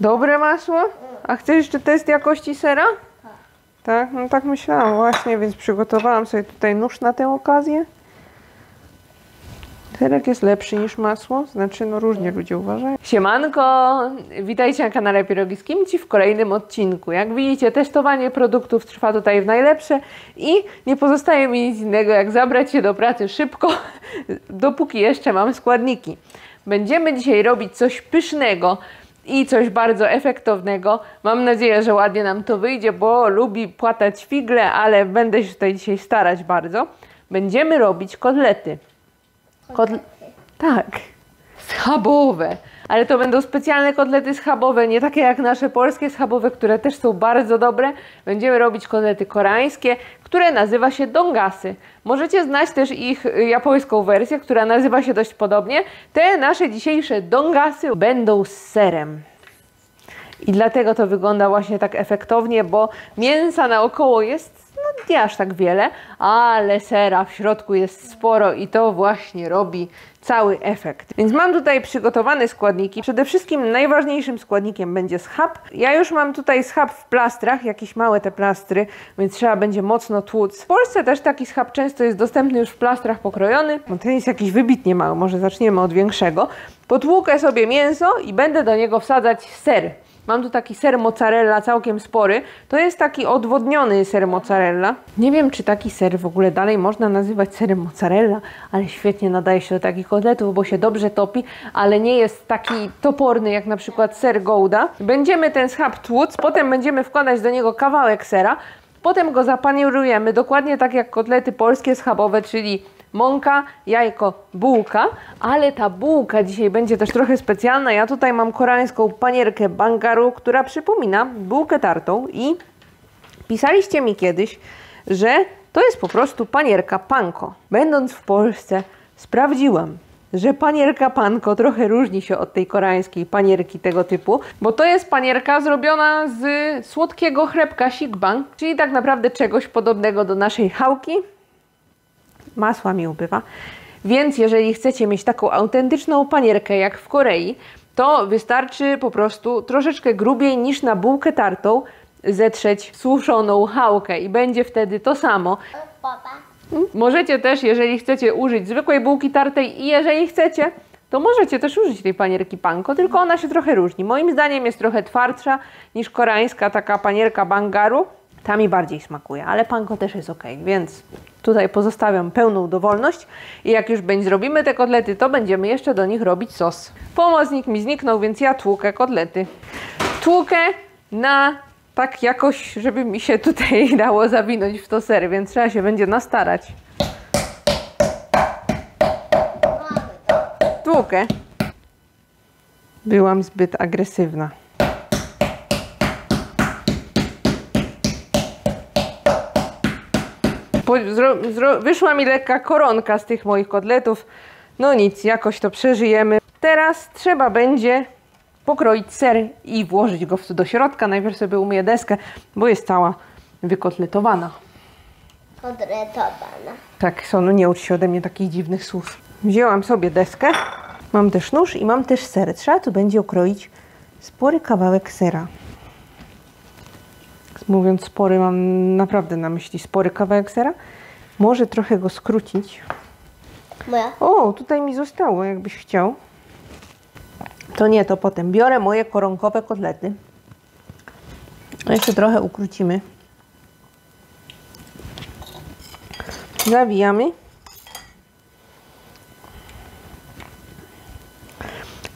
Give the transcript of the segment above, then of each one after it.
Dobre masło? A chcesz jeszcze test jakości sera? Tak, no tak myślałam właśnie, więc przygotowałam sobie tutaj nóż na tę okazję. Serek jest lepszy niż masło, znaczy no różnie ludzie uważają. Siemanko, witajcie na kanale Pierogi z Kimci w kolejnym odcinku. Jak widzicie testowanie produktów trwa tutaj w najlepsze i nie pozostaje mi nic innego jak zabrać się do pracy szybko, dopóki jeszcze mam składniki. Będziemy dzisiaj robić coś pysznego i coś bardzo efektownego. Mam nadzieję, że ładnie nam to wyjdzie, bo lubi płatać figle, ale będę się tutaj dzisiaj starać bardzo. Będziemy robić kotlety. Kotl... Tak, schabowe. Ale to będą specjalne kotlety schabowe, nie takie jak nasze polskie schabowe, które też są bardzo dobre. Będziemy robić kotlety koreańskie, które nazywa się dongasy. Możecie znać też ich y, japońską wersję, która nazywa się dość podobnie. Te nasze dzisiejsze dongasy będą z serem. I dlatego to wygląda właśnie tak efektownie, bo mięsa naokoło jest nie aż tak wiele, ale sera w środku jest sporo i to właśnie robi cały efekt. Więc mam tutaj przygotowane składniki. Przede wszystkim najważniejszym składnikiem będzie schab. Ja już mam tutaj schab w plastrach, jakieś małe te plastry, więc trzeba będzie mocno tłuc. W Polsce też taki schab często jest dostępny już w plastrach pokrojony. No ten jest jakiś wybitnie mały, może zaczniemy od większego. Potłukę sobie mięso i będę do niego wsadzać ser. Mam tu taki ser mozzarella całkiem spory. To jest taki odwodniony ser mozzarella. Nie wiem, czy taki ser w ogóle dalej można nazywać serem mozzarella, ale świetnie nadaje się do takich kotletów, bo się dobrze topi, ale nie jest taki toporny jak na przykład ser Gouda. Będziemy ten schab tłuc, potem będziemy wkładać do niego kawałek sera, potem go zapanierujemy dokładnie tak jak kotlety polskie schabowe, czyli mąka, jajko, bułka, ale ta bułka dzisiaj będzie też trochę specjalna. Ja tutaj mam koreańską panierkę bangaru, która przypomina bułkę tartą i pisaliście mi kiedyś, że to jest po prostu panierka panko. Będąc w Polsce sprawdziłam, że panierka panko trochę różni się od tej koreańskiej panierki tego typu, bo to jest panierka zrobiona z słodkiego chlebka sikbang, czyli tak naprawdę czegoś podobnego do naszej chałki, masła mi ubywa. Więc jeżeli chcecie mieć taką autentyczną panierkę jak w Korei, to wystarczy po prostu troszeczkę grubiej niż na bułkę tartą zetrzeć suszoną chałkę i będzie wtedy to samo. Możecie też, jeżeli chcecie użyć zwykłej bułki tartej i jeżeli chcecie, to możecie też użyć tej panierki panko, tylko ona się trochę różni. Moim zdaniem jest trochę twardsza niż koreańska taka panierka bangaru. Ta mi bardziej smakuje, ale panko też jest ok, więc tutaj pozostawiam pełną dowolność i jak już będzie zrobimy te kotlety, to będziemy jeszcze do nich robić sos. Pomocnik mi zniknął, więc ja tłukę kotlety. Tłukę na tak jakoś, żeby mi się tutaj dało zawinąć w to ser, więc trzeba się będzie nastarać. Tłukę. Byłam zbyt agresywna. Zro, zro, wyszła mi lekka koronka z tych moich kotletów. No nic, jakoś to przeżyjemy. Teraz trzeba będzie pokroić ser i włożyć go do środka. Najpierw sobie umyję deskę, bo jest cała wykotletowana. Kotletowana. Tak, Sonu, nie ucz się ode mnie takich dziwnych słów. Wzięłam sobie deskę, mam też nóż i mam też ser. Trzeba tu będzie ukroić spory kawałek sera. Mówiąc spory, mam naprawdę na myśli spory kawałek sera. Może trochę go skrócić. Moja. O, tutaj mi zostało, jakbyś chciał. To nie, to potem. Biorę moje koronkowe kotlety. Jeszcze trochę ukrócimy. Zawijamy.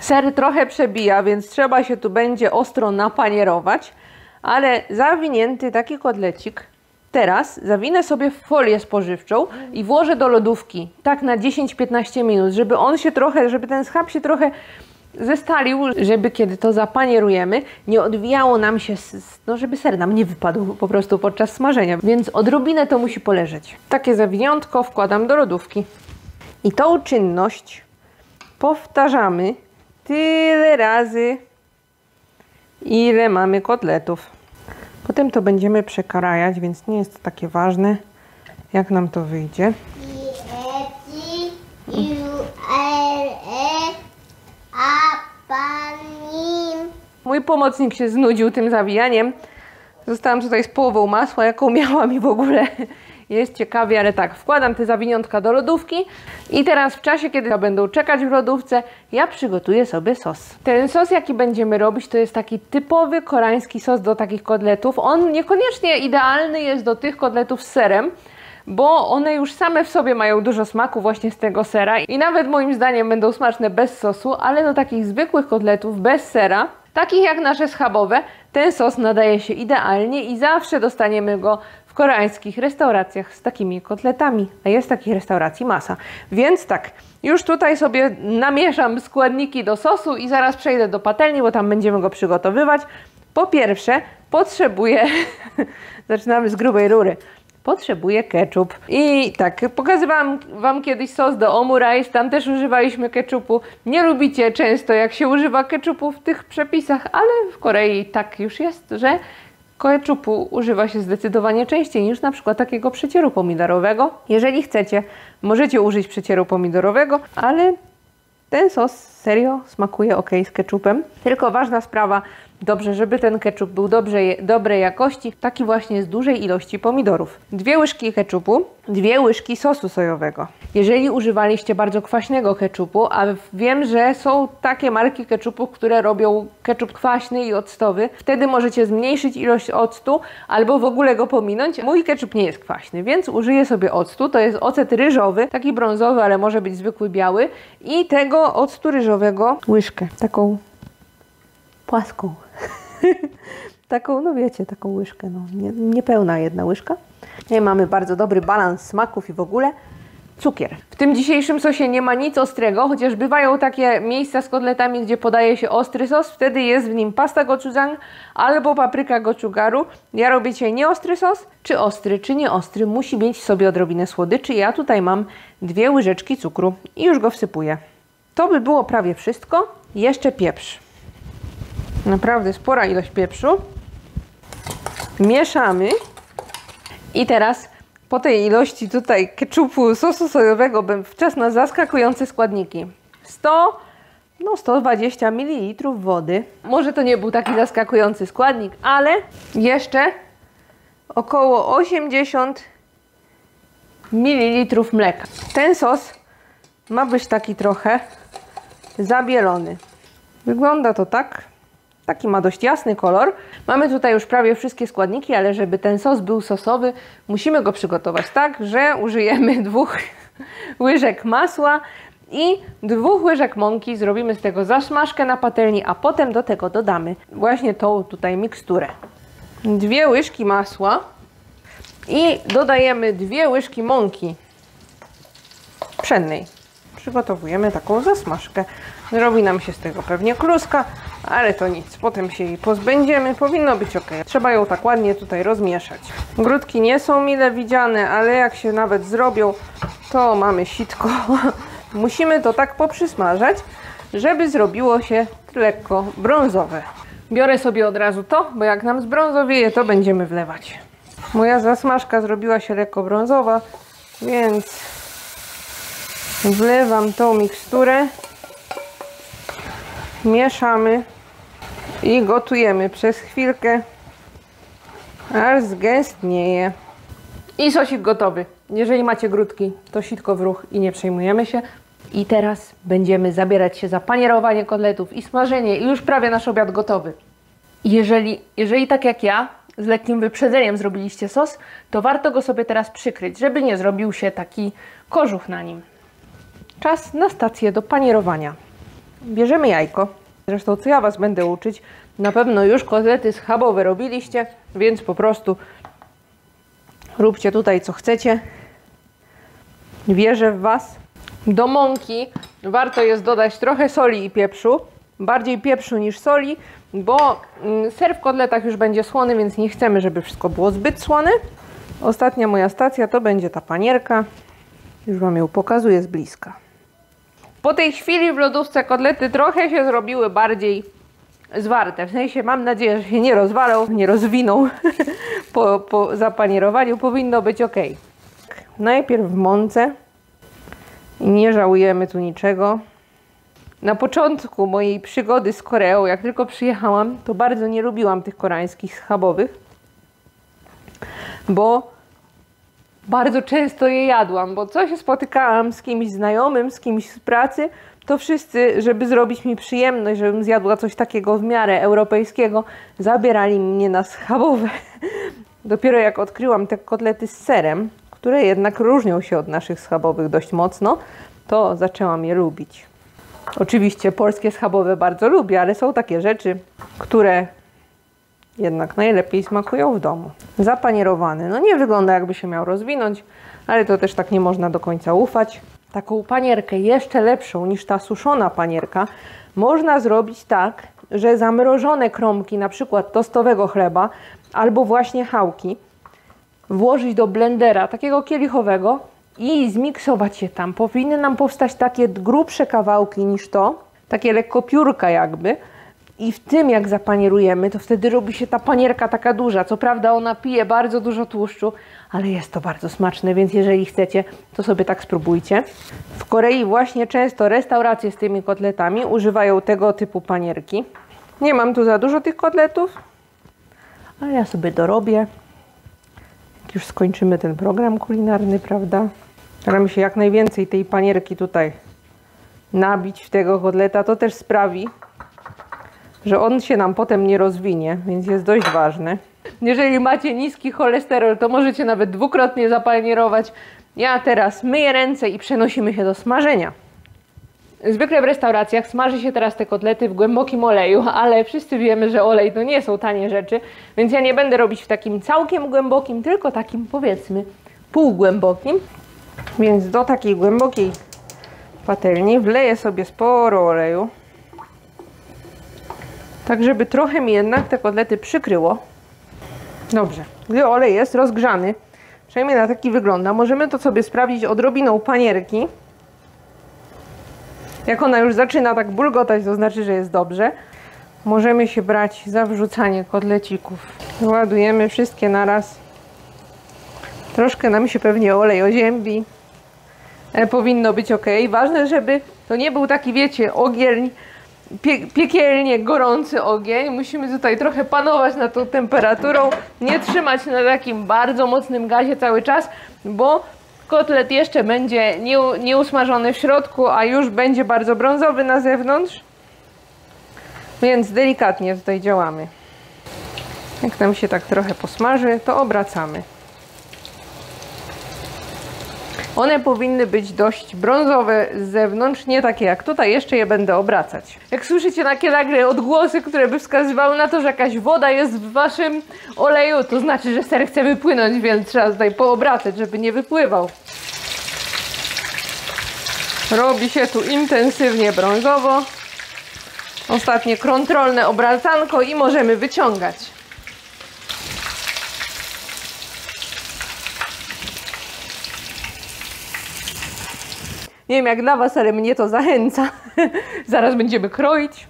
Ser trochę przebija, więc trzeba się tu będzie ostro napanierować, ale zawinięty taki kotlecik teraz zawinę sobie w folię spożywczą i włożę do lodówki, tak na 10-15 minut, żeby on się trochę, żeby ten schab się trochę zestalił, żeby kiedy to zapanierujemy, nie odwijało nam się, no żeby ser nam nie wypadł po prostu podczas smażenia, więc odrobinę to musi poleżeć. Takie zawiniątko wkładam do lodówki. I tą czynność powtarzamy tyle razy, ile mamy kotletów. Potem to będziemy przekarajać, więc nie jest to takie ważne, jak nam to wyjdzie. Mój pomocnik się znudził tym zawijaniem. Zostałam tutaj z połową masła, jaką miałam i w ogóle jest ciekawie, ale tak, wkładam te zawiniątka do lodówki i teraz w czasie, kiedy będą czekać w lodówce, ja przygotuję sobie sos. Ten sos, jaki będziemy robić, to jest taki typowy koreański sos do takich kotletów. On niekoniecznie idealny jest do tych kotletów z serem, bo one już same w sobie mają dużo smaku właśnie z tego sera i nawet moim zdaniem będą smaczne bez sosu, ale do takich zwykłych kotletów bez sera, takich jak nasze schabowe, ten sos nadaje się idealnie i zawsze dostaniemy go w koreańskich restauracjach z takimi kotletami, a jest takich restauracji masa. Więc tak, już tutaj sobie namieszam składniki do sosu i zaraz przejdę do patelni, bo tam będziemy go przygotowywać. Po pierwsze, potrzebuję, zaczynamy z grubej rury, potrzebuję ketchup. I tak, pokazywałam Wam kiedyś sos do omurice, tam też używaliśmy ketchupu. Nie lubicie często, jak się używa ketchupu w tych przepisach, ale w Korei tak już jest, że ketchupu używa się zdecydowanie częściej niż na przykład takiego przecieru pomidorowego. Jeżeli chcecie, możecie użyć przecieru pomidorowego, ale ten sos serio smakuje ok z ketchupem. Tylko ważna sprawa, Dobrze, żeby ten ketchup był dobrze, dobrej jakości, taki właśnie z dużej ilości pomidorów. Dwie łyżki ketchupu, dwie łyżki sosu sojowego. Jeżeli używaliście bardzo kwaśnego ketchupu, a wiem, że są takie marki ketchupu, które robią ketchup kwaśny i octowy, wtedy możecie zmniejszyć ilość octu albo w ogóle go pominąć. Mój ketchup nie jest kwaśny, więc użyję sobie octu. To jest ocet ryżowy, taki brązowy, ale może być zwykły biały. I tego octu ryżowego łyżkę, taką płaską. taką, no wiecie, taką łyżkę, no, nie, niepełna jedna łyżka. I mamy bardzo dobry balans smaków i w ogóle cukier. W tym dzisiejszym sosie nie ma nic ostrego, chociaż bywają takie miejsca z kotletami, gdzie podaje się ostry sos, wtedy jest w nim pasta gochujang albo papryka gochugaru. Ja robię dzisiaj nieostry sos, czy ostry, czy nieostry, musi mieć w sobie odrobinę słodyczy. Ja tutaj mam dwie łyżeczki cukru i już go wsypuję. To by było prawie wszystko. Jeszcze pieprz. Naprawdę spora ilość pieprzu. Mieszamy. I teraz po tej ilości tutaj keczupu, sosu sojowego wczas na zaskakujące składniki. 100, no 120 ml wody. Może to nie był taki zaskakujący składnik, ale jeszcze około 80 ml mleka. Ten sos ma być taki trochę zabielony. Wygląda to tak. Taki ma dość jasny kolor. Mamy tutaj już prawie wszystkie składniki, ale żeby ten sos był sosowy, musimy go przygotować tak, że użyjemy dwóch łyżek masła i dwóch łyżek mąki. Zrobimy z tego zasmażkę na patelni, a potem do tego dodamy właśnie tą tutaj miksturę. Dwie łyżki masła i dodajemy dwie łyżki mąki pszennej. Przygotowujemy taką zasmażkę. Zrobi nam się z tego pewnie kluska, ale to nic, potem się jej pozbędziemy, powinno być ok. Trzeba ją tak ładnie tutaj rozmieszać. Grudki nie są mile widziane, ale jak się nawet zrobią, to mamy sitko. Musimy to tak poprzysmażać, żeby zrobiło się lekko brązowe. Biorę sobie od razu to, bo jak nam zbrązowieje, to będziemy wlewać. Moja zasmażka zrobiła się lekko brązowa, więc wlewam tą miksturę mieszamy i gotujemy przez chwilkę, aż zgęstnieje. I sosik gotowy. Jeżeli macie grudki, to sitko w ruch i nie przejmujemy się. I teraz będziemy zabierać się za panierowanie kotletów i smażenie i już prawie nasz obiad gotowy. Jeżeli, jeżeli tak jak ja, z lekkim wyprzedzeniem zrobiliście sos, to warto go sobie teraz przykryć, żeby nie zrobił się taki kożuch na nim. Czas na stację do panierowania. Bierzemy jajko. Zresztą co ja Was będę uczyć? Na pewno już kotlety schabowe robiliście, więc po prostu róbcie tutaj co chcecie. Wierzę w Was. Do mąki warto jest dodać trochę soli i pieprzu. Bardziej pieprzu niż soli, bo mm, ser w kotletach już będzie słony, więc nie chcemy, żeby wszystko było zbyt słone. Ostatnia moja stacja to będzie ta panierka. Już Wam ją pokazuję z bliska. Po tej chwili w lodówce kotlety trochę się zrobiły bardziej zwarte. W sensie mam nadzieję, że się nie rozwalą, nie rozwiną po, po zapanierowaniu. Powinno być ok. Najpierw w mące. Nie żałujemy tu niczego. na początku mojej przygody z Koreą, jak tylko przyjechałam, to bardzo nie lubiłam tych koreańskich schabowych, bo bardzo często je jadłam, bo co się spotykałam z kimś znajomym, z kimś z pracy, to wszyscy, żeby zrobić mi przyjemność, żebym zjadła coś takiego w miarę europejskiego, zabierali mnie na schabowe. Dopiero jak odkryłam te kotlety z serem, które jednak różnią się od naszych schabowych dość mocno, to zaczęłam je lubić. Oczywiście polskie schabowe bardzo lubię, ale są takie rzeczy, które jednak najlepiej smakują w domu. Zapanierowany, no nie wygląda jakby się miał rozwinąć, ale to też tak nie można do końca ufać. Taką panierkę jeszcze lepszą niż ta suszona panierka można zrobić tak, że zamrożone kromki, na przykład tostowego chleba albo właśnie chałki, włożyć do blendera takiego kielichowego i zmiksować je tam. Powinny nam powstać takie grubsze kawałki niż to, takie lekko piórka jakby. I w tym jak zapanierujemy, to wtedy robi się ta panierka taka duża. Co prawda ona pije bardzo dużo tłuszczu, ale jest to bardzo smaczne, więc jeżeli chcecie, to sobie tak spróbujcie. W Korei właśnie często restauracje z tymi kotletami używają tego typu panierki. Nie mam tu za dużo tych kotletów, ale ja sobie dorobię. Jak już skończymy ten program kulinarny, prawda? Staram się jak najwięcej tej panierki tutaj nabić w tego kotleta. To też sprawi, że on się nam potem nie rozwinie, więc jest dość ważne. Jeżeli macie niski cholesterol, to możecie nawet dwukrotnie zapanierować. Ja teraz myję ręce i przenosimy się do smażenia. Zwykle w restauracjach smaży się teraz te kotlety w głębokim oleju, ale wszyscy wiemy, że olej to nie są tanie rzeczy, więc ja nie będę robić w takim całkiem głębokim, tylko takim powiedzmy półgłębokim. Więc do takiej głębokiej patelni wleję sobie sporo oleju, tak żeby trochę mi jednak te kotlety przykryło. Dobrze, gdy olej jest rozgrzany, przynajmniej na taki wygląda, możemy to sobie sprawdzić odrobiną panierki. Jak ona już zaczyna tak bulgotać, to znaczy, że jest dobrze. Możemy się brać za wrzucanie kotlecików. Ładujemy wszystkie naraz. Troszkę nam się pewnie olej oziębi. E, powinno być ok. Ważne, żeby to nie był taki, wiecie, ogień, pie piekielnie gorący ogień. Musimy tutaj trochę panować nad tą temperaturą. Nie trzymać na takim bardzo mocnym gazie cały czas, bo kotlet jeszcze będzie nieusmażony w środku, a już będzie bardzo brązowy na zewnątrz. Więc delikatnie tutaj działamy. Jak nam się tak trochę posmaży, to obracamy. One powinny być dość brązowe z zewnątrz, nie takie jak tutaj. Jeszcze je będę obracać. Jak słyszycie takie nagle odgłosy, które by wskazywały na to, że jakaś woda jest w waszym oleju, to znaczy, że ser chce wypłynąć, więc trzeba tutaj poobracać, żeby nie wypływał. Robi się tu intensywnie brązowo. Ostatnie kontrolne obracanko i możemy wyciągać. Nie wiem jak dla Was, ale mnie to zachęca. Zaraz będziemy kroić.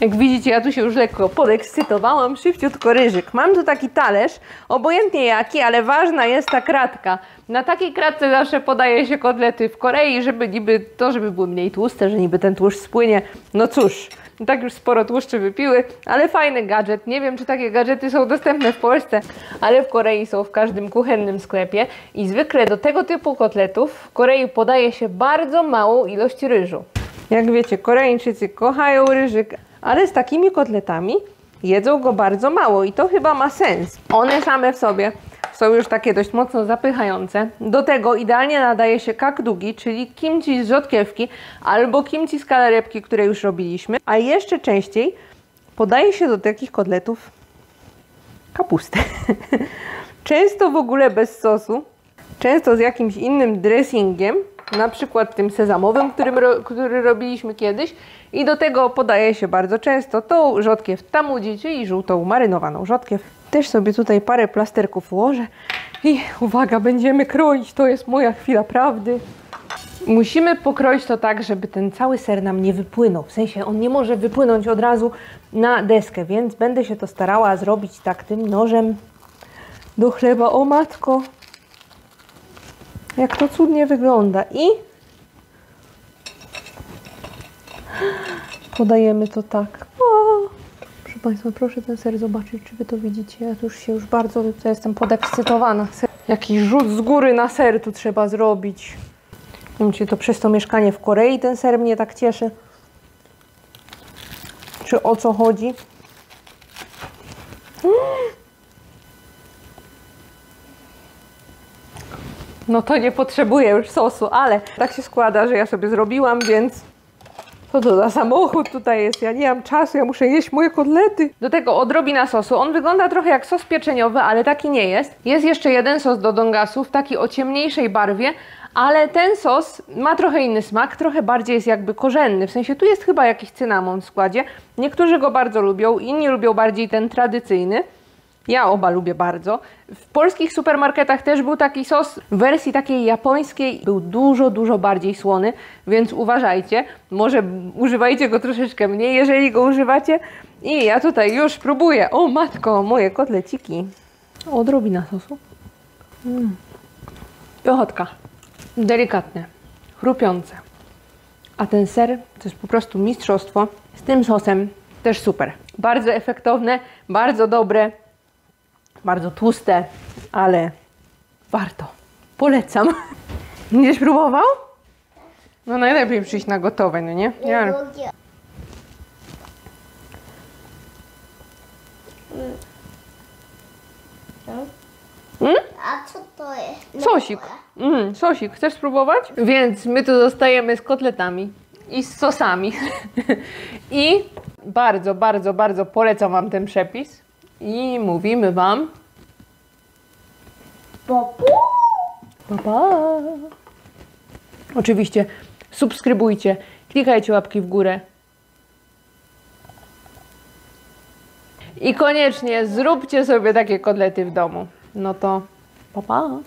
Jak widzicie, ja tu się już lekko podekscytowałam. Szybciutko ryżyk. Mam tu taki talerz, obojętnie jaki, ale ważna jest ta kratka. Na takiej kratce zawsze podaje się kotlety w Korei, żeby niby to, żeby były mniej tłuste, że niby ten tłuszcz spłynie. No cóż, tak już sporo tłuszczy wypiły, ale fajny gadżet. Nie wiem, czy takie gadżety są dostępne w Polsce, ale w Korei są w każdym kuchennym sklepie i zwykle do tego typu kotletów w Korei podaje się bardzo małą ilość ryżu. Jak wiecie, Koreańczycy kochają ryżyk, ale z takimi kotletami jedzą go bardzo mało i to chyba ma sens. One same w sobie są już takie dość mocno zapychające. Do tego idealnie nadaje się kakdugi, czyli kimchi z rzodkiewki albo kimchi z kalarepki, które już robiliśmy. A jeszcze częściej podaje się do takich kotletów kapustę. często w ogóle bez sosu, często z jakimś innym dressingiem, na przykład tym sezamowym, którym, który robiliśmy kiedyś i do tego podaje się bardzo często tą rzodkiew tamudzi, czyli żółtą marynowaną rzodkiew. Też sobie tutaj parę plasterków ułożę i uwaga, będziemy kroić, to jest moja chwila prawdy. Musimy pokroić to tak, żeby ten cały ser nam nie wypłynął. W sensie on nie może wypłynąć od razu na deskę, więc będę się to starała zrobić tak tym nożem do chleba. O matko, jak to cudnie wygląda. I Podajemy to tak. Państwa, proszę ten ser zobaczyć, czy Wy to widzicie. Ja już się już bardzo tutaj jestem podekscytowana. Ser. Jakiś rzut z góry na ser tu trzeba zrobić. Nie wiem, czy to przez to mieszkanie w Korei ten ser mnie tak cieszy. Czy o co chodzi? No to nie potrzebuję już sosu, ale tak się składa, że ja sobie zrobiłam, więc co to za samochód tutaj jest? Ja nie mam czasu, ja muszę jeść moje kotlety. Do tego odrobina sosu. On wygląda trochę jak sos pieczeniowy, ale taki nie jest. Jest jeszcze jeden sos do dongasów, taki o ciemniejszej barwie, ale ten sos ma trochę inny smak, trochę bardziej jest jakby korzenny. W sensie tu jest chyba jakiś cynamon w składzie. Niektórzy go bardzo lubią, inni lubią bardziej ten tradycyjny. Ja oba lubię bardzo. W polskich supermarketach też był taki sos w wersji takiej japońskiej. Był dużo, dużo bardziej słony, więc uważajcie. Może używajcie go troszeczkę mniej, jeżeli go używacie. I ja tutaj już próbuję. O matko, moje kotleciki. Odrobina sosu. Mm. Piochotka. Delikatne, chrupiące. A ten ser to jest po prostu mistrzostwo. Z tym sosem też super. Bardzo efektowne, bardzo dobre, bardzo tłuste, ale warto. Polecam. Będziesz próbował? No najlepiej przyjść na gotowe, no nie? Ja. Drugie. Mm? A co to jest? Sosik. Mm, sosik. Chcesz spróbować? Więc my tu zostajemy z kotletami i z sosami. I bardzo, bardzo, bardzo polecam Wam ten przepis. I mówimy Wam Popu. Pa, pa. Oczywiście subskrybujcie, klikajcie łapki w górę. I koniecznie zróbcie sobie takie kotlety w domu. No to pa, pa.